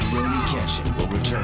Roni Kenshin will return.